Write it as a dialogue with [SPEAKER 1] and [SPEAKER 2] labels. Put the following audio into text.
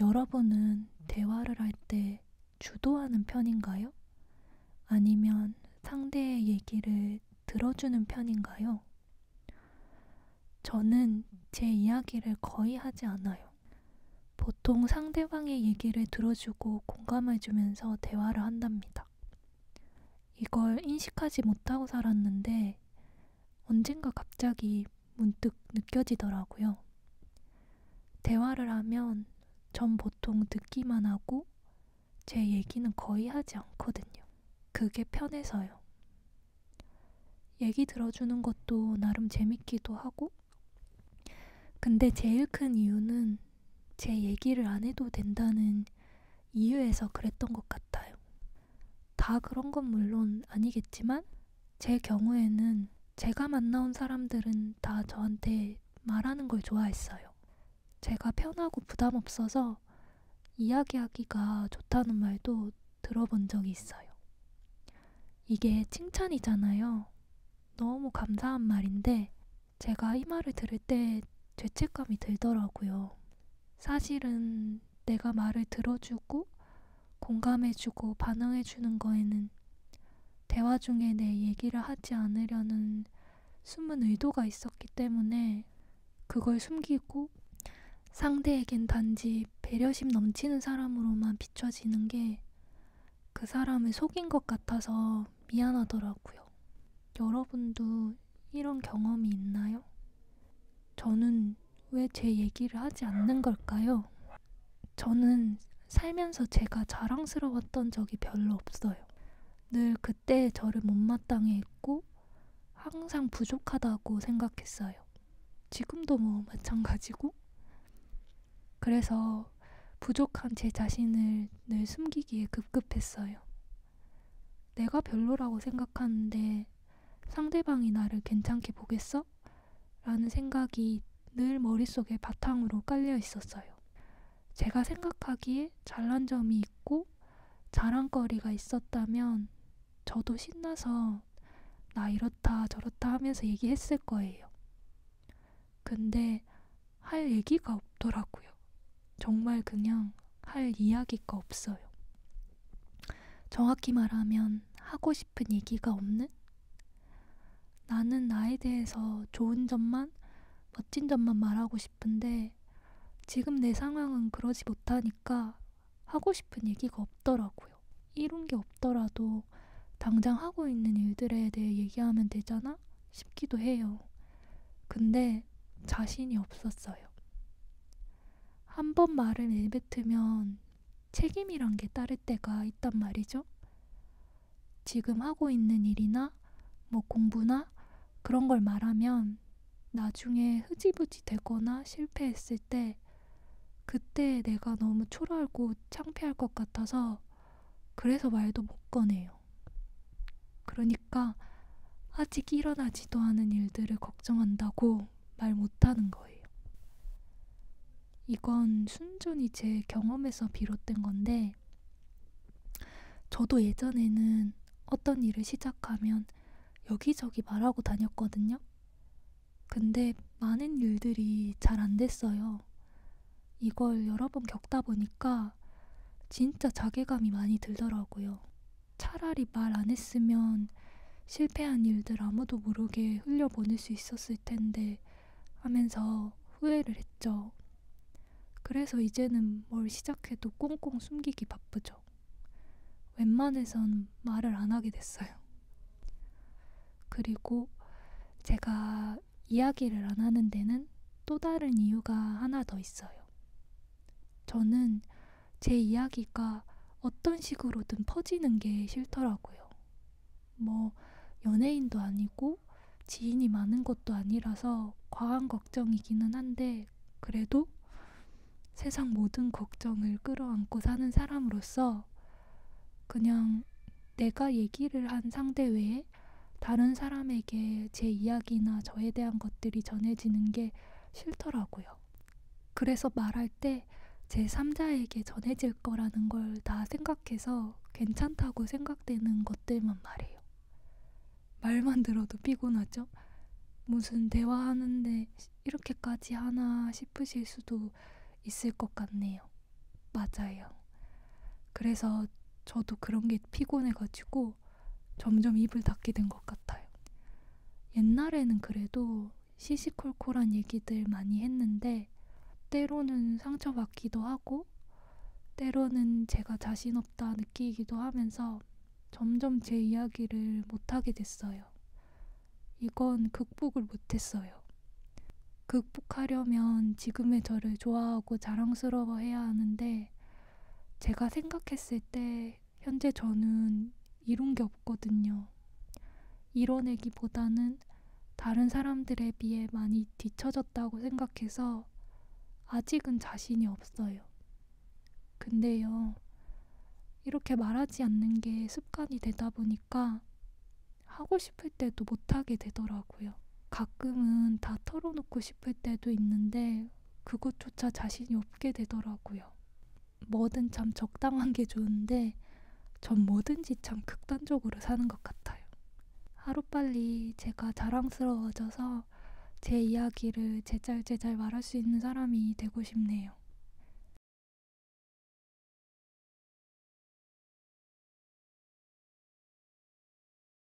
[SPEAKER 1] 여러분은 대화를 할 때 주도하는 편인가요? 아니면 상대의 얘기를 들어주는 편인가요? 저는 제 이야기를 거의 하지 않아요. 보통 상대방의 얘기를 들어주고 공감해주면서 대화를 한답니다. 이걸 인식하지 못하고 살았는데 언젠가 갑자기 문득 느껴지더라고요. 대화를 하면 전 보통 듣기만 하고 제 얘기는 거의 하지 않거든요. 그게 편해서요. 얘기 들어주는 것도 나름 재밌기도 하고, 근데 제일 큰 이유는 제 얘기를 안 해도 된다는 이유에서 그랬던 것 같아요. 다 그런 건 물론 아니겠지만, 제 경우에는 제가 만나온 사람들은 다 저한테 말하는 걸 좋아했어요. 제가 편하고 부담 없어서 이야기하기가 좋다는 말도 들어본 적이 있어요. 이게 칭찬이잖아요. 너무 감사한 말인데 제가 이 말을 들을 때 죄책감이 들더라고요. 사실은 내가 말을 들어주고 공감해주고 반응해주는 거에는 대화 중에 내 얘기를 하지 않으려는 숨은 의도가 있었기 때문에 그걸 숨기고 상대에겐 단지 배려심 넘치는 사람으로만 비춰지는 게 그 사람을 속인 것 같아서 미안하더라고요. 여러분도 이런 경험이 있나요? 저는 왜 제 얘기를 하지 않는 걸까요? 저는 살면서 제가 자랑스러웠던 적이 별로 없어요. 늘 그때 저를 못마땅해 했고 항상 부족하다고 생각했어요. 지금도 뭐 마찬가지고. 그래서 부족한 제 자신을 늘 숨기기에 급급했어요. 내가 별로라고 생각하는데 상대방이 나를 괜찮게 보겠어? 라는 생각이 늘 머릿속에 바탕으로 깔려 있었어요. 제가 생각하기에 잘난 점이 있고 자랑거리가 있었다면 저도 신나서 나 이렇다 저렇다 하면서 얘기했을 거예요. 근데 할 얘기가 없더라고요. 정말 그냥 할 이야기가 없어요. 정확히 말하면 하고 싶은 얘기가 없는? 나는 나에 대해서 좋은 점만, 멋진 점만 말하고 싶은데 지금 내 상황은 그러지 못하니까 하고 싶은 얘기가 없더라고요. 이룬 게 없더라도 당장 하고 있는 일들에 대해 얘기하면 되잖아? 싶기도 해요. 근데 자신이 없었어요. 한 번 말을 내뱉으면 책임이란 게 따를 때가 있단 말이죠. 지금 하고 있는 일이나 뭐 공부나 그런 걸 말하면 나중에 흐지부지 되거나 실패했을 때 그때 내가 너무 초라하고 창피할 것 같아서 그래서 말도 못 꺼내요. 그러니까 아직 일어나지도 않은 일들을 걱정한다고 말 못하는 거예요. 이건 순전히 제 경험에서 비롯된 건데, 저도 예전에는 어떤 일을 시작하면 여기저기 말하고 다녔거든요. 근데 많은 일들이 잘 안 됐어요. 이걸 여러 번 겪다 보니까 진짜 자괴감이 많이 들더라고요. 차라리 말 안 했으면 실패한 일들 아무도 모르게 흘려보낼 수 있었을 텐데 하면서 후회를 했죠. 그래서 이제는 뭘 시작해도 꽁꽁 숨기기 바쁘죠. 웬만해선 말을 안 하게 됐어요. 그리고 제가 이야기를 안 하는 데는 또 다른 이유가 하나 더 있어요. 저는 제 이야기가 어떤 식으로든 퍼지는 게 싫더라고요. 뭐, 연예인도 아니고 지인이 많은 것도 아니라서 과한 걱정이기는 한데, 그래도 세상 모든 걱정을 끌어안고 사는 사람으로서 그냥 내가 얘기를 한 상대 외에 다른 사람에게 제 이야기나 저에 대한 것들이 전해지는 게 싫더라고요. 그래서 말할 때 제 3자에게 전해질 거라는 걸 다 생각해서 괜찮다고 생각되는 것들만 말해요. 말만 들어도 피곤하죠? 무슨 대화하는데 이렇게까지 하나 싶으실 수도 있을 것 같네요. 맞아요. 그래서 저도 그런 게 피곤해가지고 점점 입을 닫게 된 것 같아요. 옛날에는 그래도 시시콜콜한 얘기들 많이 했는데 때로는 상처받기도 하고 때로는 제가 자신 없다 느끼기도 하면서 점점 제 이야기를 못하게 됐어요. 이건 극복을 못했어요. 극복하려면 지금의 저를 좋아하고 자랑스러워 해야 하는데 제가 생각했을 때 현재 저는 이룬 게 없거든요. 이뤄내기보다는 다른 사람들에 비해 많이 뒤처졌다고 생각해서 아직은 자신이 없어요. 근데요, 이렇게 말하지 않는 게 습관이 되다 보니까 하고 싶을 때도 못하게 되더라고요. 가끔은 다 털어놓고 싶을 때도 있는데 그것조차 자신이 없게 되더라고요. 뭐든 참 적당한 게 좋은데 전 뭐든지 참 극단적으로 사는 것 같아요. 하루빨리 제가 자랑스러워져서 제 이야기를 제잘제잘 말할 수 있는 사람이 되고 싶네요.